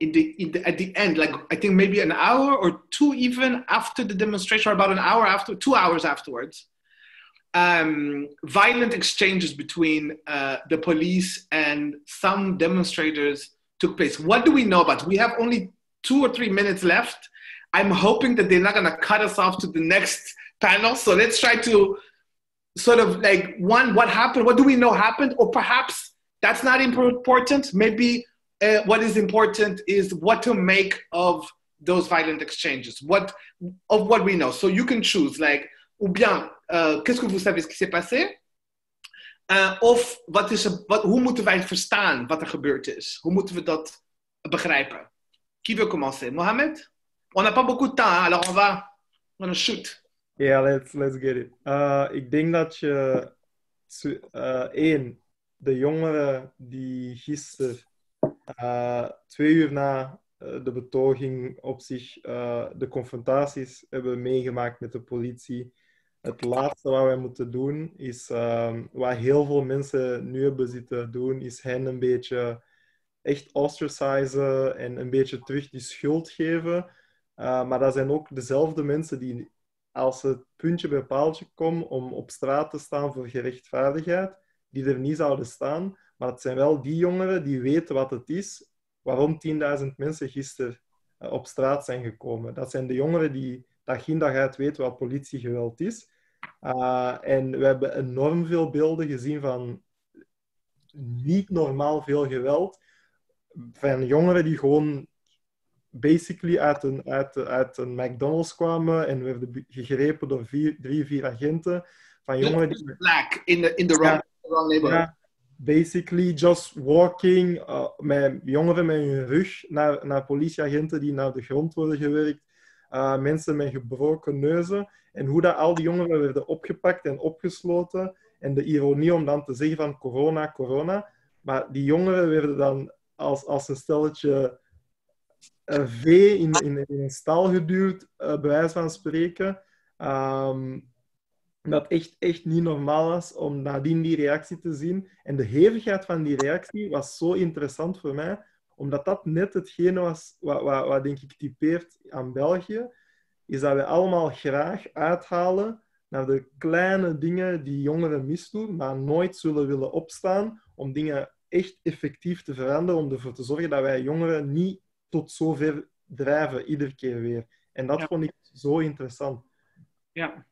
in the, in the, at the end. Like I think maybe an hour or two even after the demonstration, or about an hour after, two hours afterwards. Um, violent exchanges between uh, the police and some demonstrators took place. What do we know about? We have only two or three minutes left. I'm hoping that they're not going to cut us off to the next panel. So let's try to sort of like one, what happened? What do we know happened? Or perhaps that's not important. Maybe uh, what is important is what to make of those violent exchanges. What of what we know. So you can choose like, ou bien, uh, qu'est-ce que vous savez ce qui s'est passé? Uh, of wat is wat, hoe moeten wij verstaan wat er gebeurd is? Hoe moeten we dat begrijpen? Qui veut commencer? Mohamed? On n'a pas beaucoup de temps, alors on va on shoot. Ja, yeah, let's, let's get it. Uh, ik denk dat je uh, één, de jongeren die gisteren uh, twee uur na de betoging op zich de confrontaties hebben meegemaakt met de politie. Het laatste wat wij moeten doen is, wat heel veel mensen nu hebben zitten doen, is hen een beetje echt ostracizen en een beetje terug die schuld geven. maar dat zijn ook dezelfde mensen die als het puntje bij paaltje komt om op straat te staan voor gerechtvaardigheid, die er niet zouden staan. Maar het zijn wel die jongeren die weten wat het is, waarom 10.000 mensen gisteren eh, op straat zijn gekomen. Dat zijn de jongeren die dag in dag uit weten wat politiegeweld is. Uh, en we hebben enorm veel beelden gezien van niet normaal veel geweld. Van jongeren die gewoon basically uit een, uit, uit een McDonald's kwamen en werden gegrepen door vier, drie, vier agenten. Van jongeren die... Black in the, in the wrong, wrong neighborhood. Basically just walking, uh, met jongeren met hun rug naar, naar politieagenten die naar de grond worden gewerkt. Uh, mensen met gebroken neuzen. En hoe dat al die jongeren werden opgepakt en opgesloten. En de ironie om dan te zeggen van corona, corona. Maar die jongeren werden dan als, als een stelletje een V in, in, in, een stal geduwd, uh, bij wijze van spreken. Um, dat echt, echt niet normaal was om nadien die reactie te zien. En de hevigheid van die reactie was zo interessant voor mij, omdat dat net hetgene was wat, wat, wat denk ik typeert aan België, is dat we allemaal graag uithalen naar de kleine dingen die jongeren misdoen, maar nooit zullen willen opstaan om dingen echt effectief te veranderen, om ervoor te zorgen dat wij jongeren niet tot zover drijven, iedere keer weer. En dat vond ik zo interessant. Ja.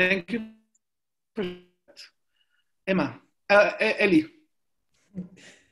Thank you. Emma. Uh, Ellie.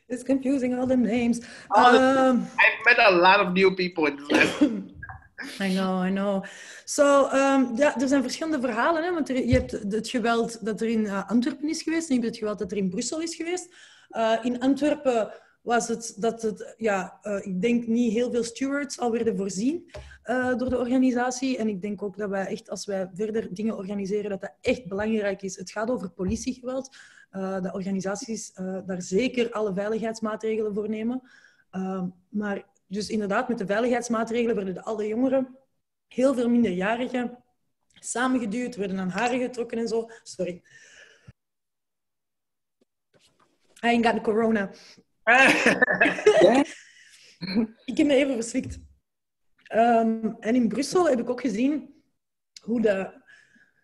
It's confusing all the names. um, I've met a lot of new people in this life. I know, I know. So, um, ja, er zijn verschillende verhalen. Hè? Want er, je hebt het geweld dat er in uh, Antwerpen is geweest. En je hebt het geweld dat er in Brussel is geweest. Uh, in Antwerpen was het dat het, ja, uh, ik denk niet heel veel stewards al werden voorzien uh, door de organisatie. En ik denk ook dat wij echt, als wij verder dingen organiseren, dat dat echt belangrijk is. Het gaat over politiegeweld. De organisaties daar zeker alle veiligheidsmaatregelen voor nemen. maar dus inderdaad, met de veiligheidsmaatregelen werden de alle jongeren, heel veel minderjarigen, samengeduwd, werden aan haren getrokken en zo. Sorry. I ain't got the corona. ik heb me even verslikt. Um, en in Brussel heb ik ook gezien hoe de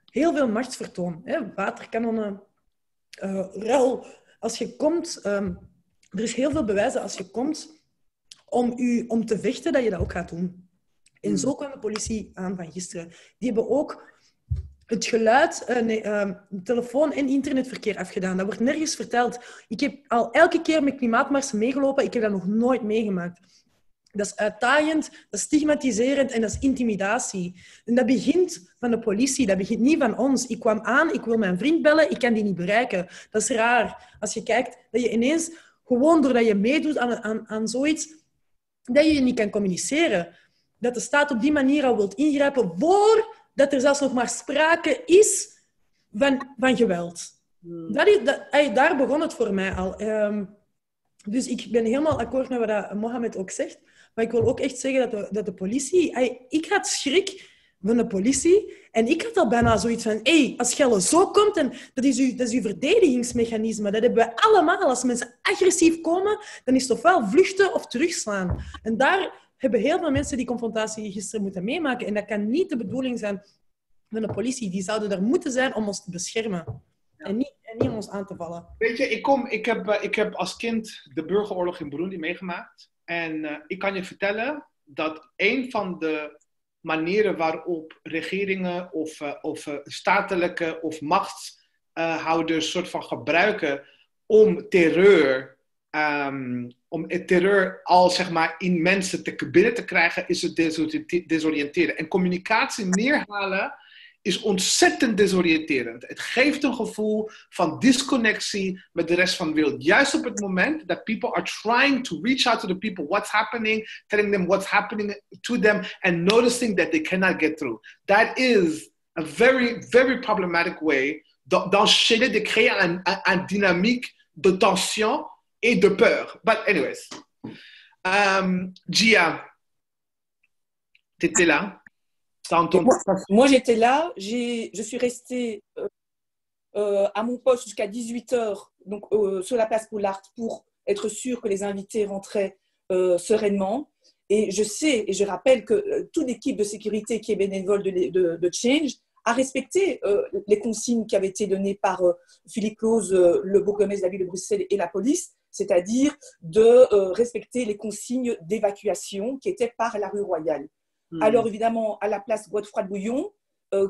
heel veel machtsvertoon, hè, waterkanonnen, uh, ruil. Als je komt, um, er is heel veel bewijzen als je komt om, u, om te vechten dat je dat ook gaat doen. En hmm. zo kwam de politie aan van gisteren. Die hebben ook het geluid, uh, nee, uh, telefoon- en internetverkeer afgedaan. Dat wordt nergens verteld. Ik heb al elke keer met klimaatmars meegelopen. Ik heb dat nog nooit meegemaakt. Dat is uittaaiend, dat is stigmatiserend en dat is intimidatie. En dat begint van de politie, dat begint niet van ons. Ik kwam aan, ik wil mijn vriend bellen, ik kan die niet bereiken. Dat is raar. Als je kijkt, dat je ineens, gewoon doordat je meedoet aan, aan, aan zoiets, dat je niet kan communiceren. Dat de staat op die manier al wilt ingrijpen voordat er zelfs nog maar sprake is van, van geweld. Hmm. Dat is, dat, daar begon het voor mij al. Um, dus ik ben helemaal akkoord met wat Mohamed ook zegt. Maar ik wil ook echt zeggen dat de, dat de politie... Ik had schrik van de politie. En ik had al bijna zoiets van... Hey, als Gelle zo komt, en dat, is uw, dat is uw verdedigingsmechanisme. Dat hebben we allemaal. Als mensen agressief komen, dan is het ofwel vluchten of terugslaan. En daar hebben heel veel mensen die confrontatie gisteren moeten meemaken. En dat kan niet de bedoeling zijn van de politie. Die zouden er moeten zijn om ons te beschermen. En, niet, en niet om ons aan te vallen. Weet je, ik, kom, ik, heb, eh, ik heb als kind de burgeroorlog in Burundi meegemaakt. En uh, ik kan je vertellen dat een van de manieren waarop regeringen of, uh, of uh, statelijke of machtshouders soort van gebruiken om terreur, um, om terreur al zeg maar in mensen te binnen te krijgen, is het desoriënteren. En communicatie neerhalen is ontzettend desoriënterend. Het geeft een gevoel van disconnectie met de rest van de wereld. Juist op het moment dat people are trying to reach out to the people, what's happening, telling them what's happening to them, and noticing that they cannot get through. That is a very, very problematic way d'enchaîner, de créer un, un, de tension et de peur. But anyways, um, Gia, t'étais là? Moi, j'étais là, je suis restée euh, euh, à mon poste jusqu'à 18h donc, euh, sur la place Poulart pour être sûre que les invités rentraient sereinement. Et je sais et je rappelle que toute l'équipe de sécurité qui est bénévole de, de, Change a respecté les consignes qui avaient été données par Philippe Claus, le bourgmestre de la ville de Bruxelles et la police, c'est-à-dire de respecter les consignes d'évacuation qui étaient par la rue Royale. Hmm. Alors évidemment, à la place Godefroy de Bouillon, euh,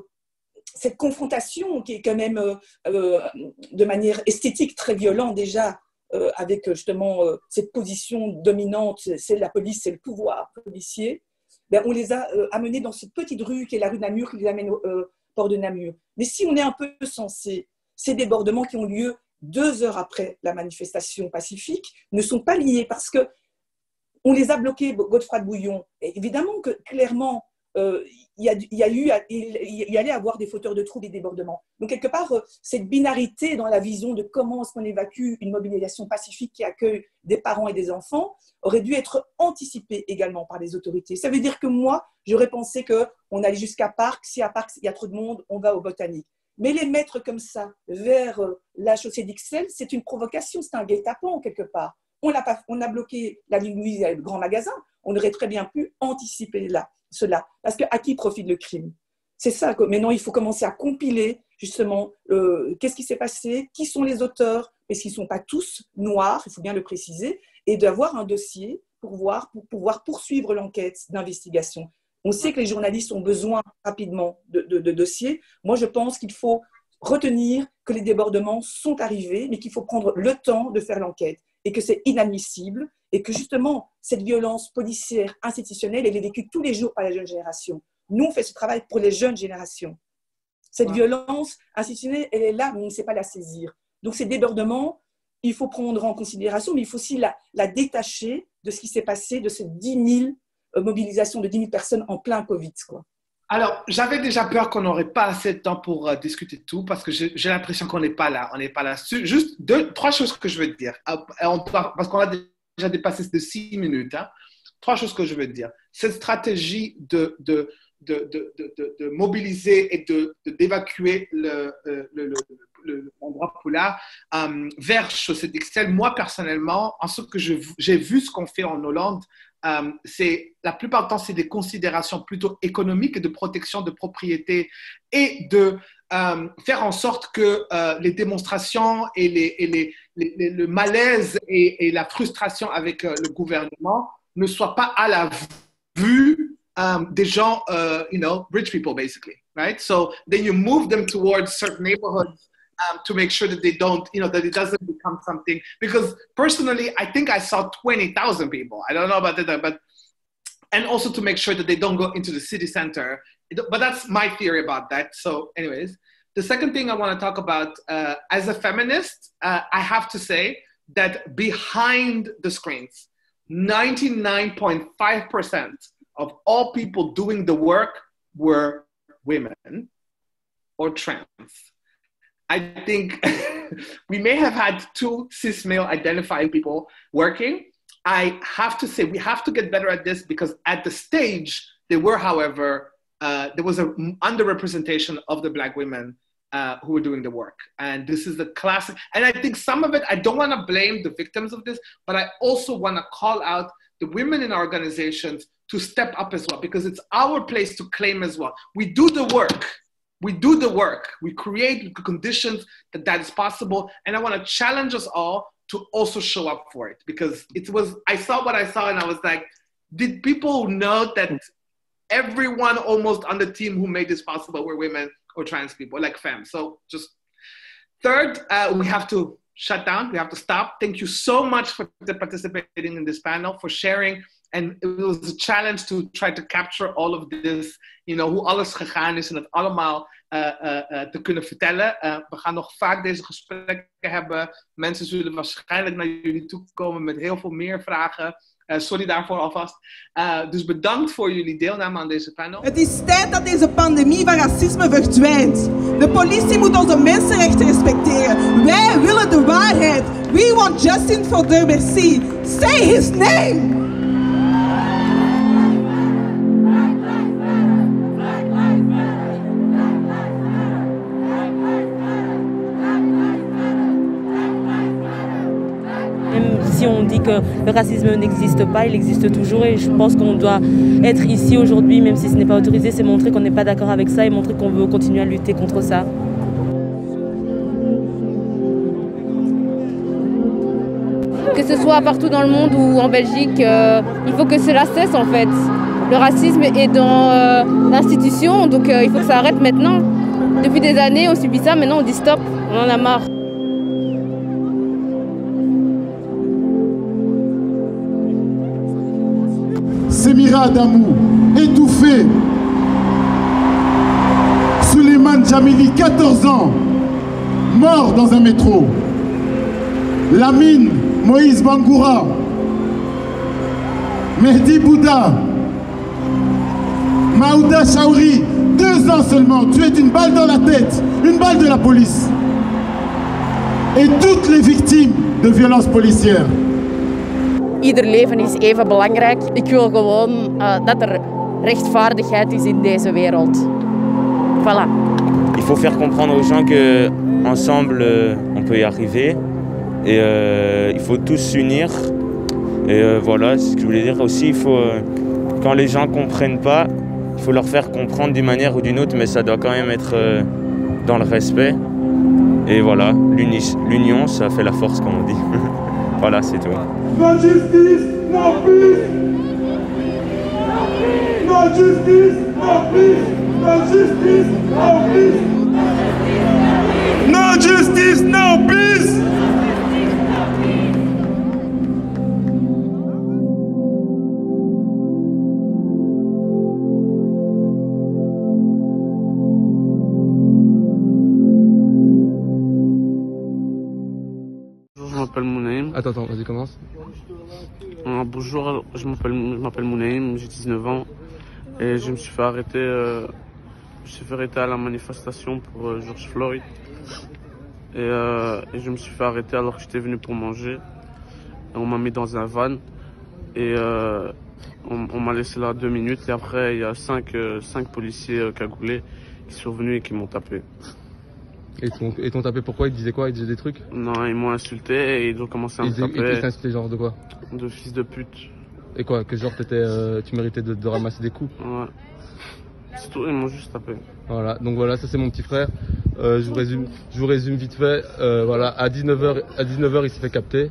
cette confrontation qui est quand même euh, euh, de manière esthétique très violente déjà, avec justement cette position dominante, c'est la police, c'est le pouvoir policier, ben, on les a amenés dans cette petite rue qui est la rue Namur, qui les amène au port de Namur. Mais si on est un peu sensé, ces débordements qui ont lieu deux heures après la manifestation pacifique ne sont pas liés parce que on les a bloqués, Godefroy de Bouillon. évidemment que clairement, euh, il, y a, y a, eu, il, y allait avoir des fauteurs de troubles et débordements. Donc, quelque part, euh, cette binarité dans la vision de comment est-ce qu'on évacue une mobilisation pacifique qui accueille des parents et des enfants aurait dû être anticipée également par les autorités. Ça veut dire que moi, j'aurais pensé qu'on allait jusqu'à Parc. Si à Parc, il y a trop de monde, on va au Botanique. Mais les mettre comme ça vers euh, la chaussée d'Ixelles, c'est une provocation, c'est un guet-apens quelque part. On a, pas, on a bloqué la Louise et le grand magasin. On aurait très bien pu anticiper là, cela. Parce que à qui profite le crime? C'est ça. Maintenant, il faut commencer à compiler justement euh, qu'est-ce qui s'est passé, qui sont les auteurs, parce qu'ils ne sont pas tous noirs, il faut bien le préciser, et d'avoir un dossier pour, voir, pour pouvoir poursuivre l'enquête d'investigation. On sait que les journalistes ont besoin rapidement de, de dossiers. Moi, je pense qu'il faut retenir que les débordements sont arrivés, mais qu'il faut prendre le temps de faire l'enquête et que c'est inadmissible et que justement, cette violence policière institutionnelle, elle est vécue tous les jours par la jeune génération. Nous, on fait ce travail pour les jeunes générations. Cette violence institutionnelle, elle est là, mais on ne sait pas la saisir. Donc, ces débordements, il faut prendre en considération, mais il faut aussi la, la détacher de ce qui s'est passé, de ces 10 000 euh, mobilisations de 10 000 personnes en plein Covid. Quoi. Alors, j'avais déjà peur qu'on n'aurait pas assez de temps pour euh, discuter de tout parce que j'ai l'impression qu'on n'est pas là. On n'est pas là. Juste deux, trois choses que je veux dire. Ah, parce qu'on a déjà dépassé de six minutes. Hein. Trois choses que je veux dire. Cette stratégie de, de, de, de mobiliser et d'évacuer le, euh, le, le, l'endroit polar euh, vers Chaussée d'Ixelles, moi personnellement, en ce que j'ai vu ce qu'on fait en Hollande, euh, c'est la plupart du temps, c'est des considérations plutôt économiques de protection de propriété et de euh, faire en sorte que euh, les démonstrations et, le malaise et, et, la frustration avec le gouvernement ne soient pas à la vue des gens, you know, rich people basically, right? So then you move them towards certain neighborhoods um, to make sure that they don't, you know, that it doesn't become something. Because personally, I think I saw 20,000 people. I don't know about that, but and also to make sure that they don't go into the city center. But that's my theory about that. So, anyways, the second thing I want to talk about uh, as a feminist, uh, I have to say that behind the screens, 99.5% of all people doing the work were women or trans. I think we may have had two cis male identifying people working. I have to say we have to get better at this because at the stage there were, however, uh, there was an underrepresentation of the black women uh, who were doing the work. And this is the classic. And I think some of it, I don't want to blame the victims of this, but I also want to call out the women in organizations to step up as well because it's our place to claim as well. We do the work. We do the work. We create the conditions that that is possible. And I want to challenge us all to also show up for it because it was, I saw what I saw and I was like, did people know that everyone almost on the team who made this possible were women or trans people, like femme? So just third, uh, we have to shut down. We have to stop. Thank you so much for participating in this panel, for sharing and it was a challenge to try to capture all of this, you know, hoe alles gegaan is en het allemaal uh, uh, uh, te kunnen vertellen. we gaan nog vaak deze gesprekken hebben. Mensen zullen waarschijnlijk naar jullie toe komen met heel veel meer vragen. sorry daarvoor alvast. dus bedankt voor jullie deelname aan deze panel. Het is tijd dat deze pandemie van racisme verdwijnt. De politie moet onze mensenrechten respecteren. Wij willen de waarheid. We want justice for Merci. Say his name! On dit que le racisme n'existe pas, il existe toujours et je pense qu'on doit être ici aujourd'hui, même si ce n'est pas autorisé, c'est montrer qu'on n'est pas d'accord avec ça et montrer qu'on veut continuer à lutter contre ça. Que ce soit partout dans le monde ou en Belgique, euh, il faut que cela cesse en fait. Le racisme est dans euh, l'institution, donc euh, il faut que ça arrête maintenant. Depuis des années, on subit ça, maintenant on dit stop, on en a marre. Adamou, étouffé. Suleiman Jamili, 14 ans, mort dans un métro. Lamine Moïse Bangoura. Mehdi Bouddha. Maouda Chaouri, deux ans seulement, tué d'une balle dans la tête, une balle de la police. Et toutes les victimes de violences policières. Ieder leven is even belangrijk. Ik wil gewoon uh, dat er rechtvaardigheid is in deze wereld. Voilà. Il faut faire comprendre aux gens que ensemble euh, on peut y arriver et euh, il faut tous s'unir. Et euh, voilà, ce que je voulais dire aussi, il faut quand les gens comprennent pas, il faut leur faire comprendre d'une manière ou d'une autre, mais ça doit quand même être dans le respect. Et voilà, l'union, ça fait la force, comme on dit. voilà, c'est tout. No justice, justice. Euh, bonjour, je m'appelle Mounaïm, j'ai 19 ans et je me suis fait arrêter, euh, je me suis fait arrêter à la manifestation pour euh, George Floyd et, et, je me suis fait arrêter alors que j'étais venu pour manger. Et on m'a mis dans un van et on, on m'a laissé là deux minutes et après il y a cinq, cinq policiers cagoulés qui sont venus et qui m'ont tapé. Et t'ont tapé pourquoi Ils disaient quoi? Ils disaient des trucs? Non, ils m'ont insulté et ils ont commencé à me taper. Ils insulté genre de quoi? De fils de pute. Et quoi? Que genre euh, tu méritais de, ramasser des coups? Ouais. C'est tout, ils m'ont juste tapé. Voilà, donc voilà, ça c'est mon petit frère. Euh, je, vous résume, je vous résume vite fait. Euh, voilà, à 19h, à 19h il s'est fait capter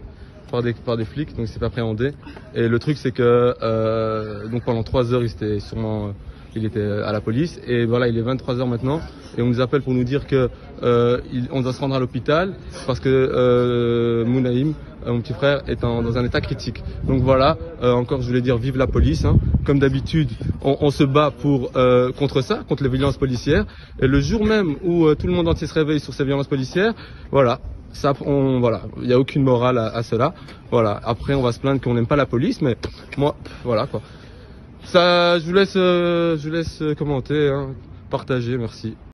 par des, par des flics, donc il s'est pas appréhendé. Et le truc c'est que donc pendant 3 heures il s'était sûrement il était à la police. Et voilà, il est 23 h maintenant et on nous appelle pour nous dire que euh, on doit se rendre à l'hôpital parce que euh, Mounaïm, mon petit frère, est dans un état critique. Donc voilà, encore je voulais dire vive la police. Hein. Comme d'habitude, on, se bat pour contre ça, contre les violences policières. Et le jour même où tout le monde entier se réveille sur ces violences policières, voilà, ça, on, voilà, il n'y a aucune morale à, cela. Voilà. Après, on va se plaindre qu'on n'aime pas la police, mais moi, voilà quoi. Ça, je vous laisse, euh, je vous laisse commenter, hein, partager, merci.